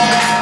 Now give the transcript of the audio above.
Yeah.